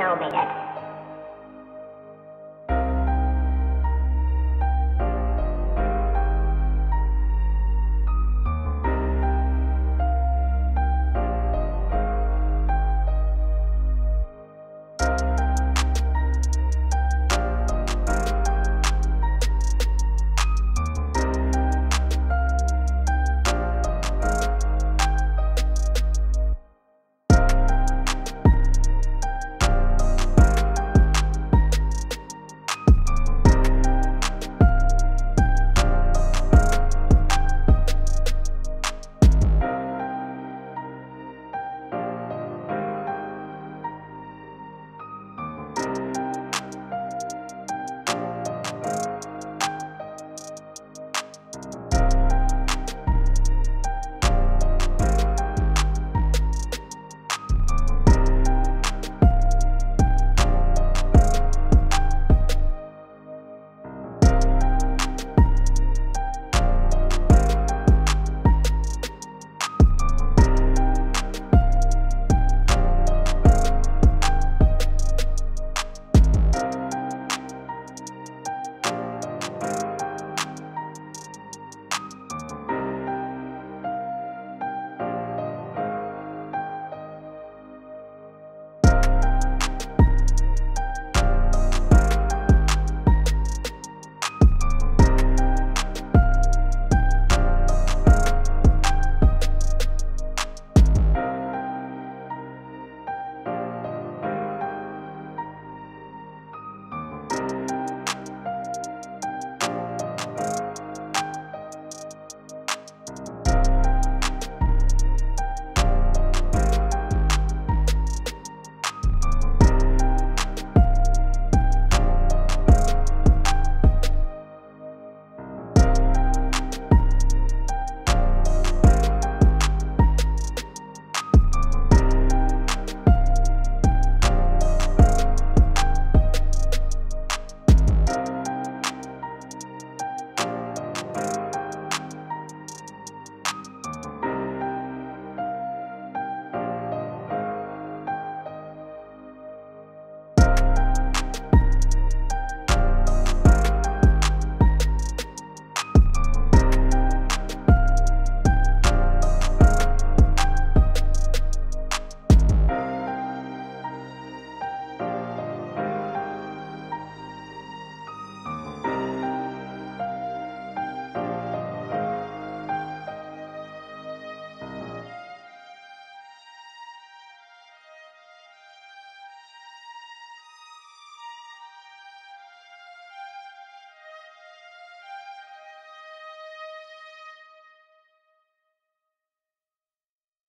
tell me